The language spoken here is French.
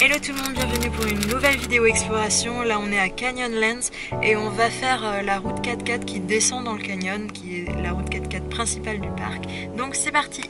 Hello tout le monde, bienvenue pour une nouvelle vidéo exploration. Là on est à Canyonlands et on va faire euh, la route 4x4 qui descend dans le canyon, qui est la route 4x4 principale du parc. Donc c'est parti